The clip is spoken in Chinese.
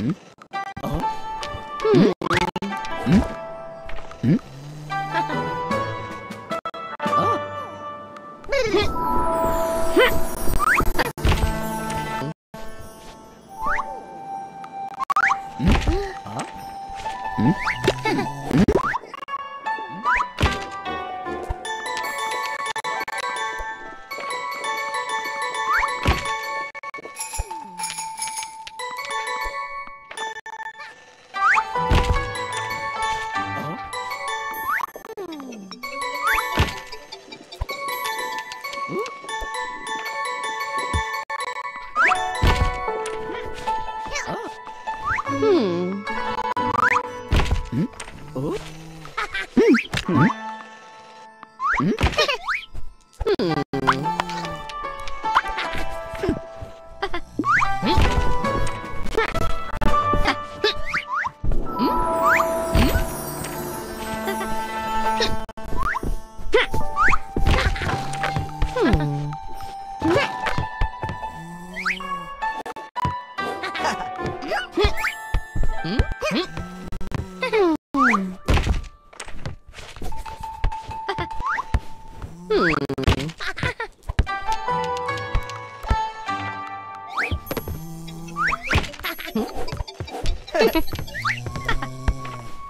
嗯？哦？嗯？嗯？嗯？哈哈！啊？咩咩？哼！嗯？啊？嗯？嗯。Ha ha ha.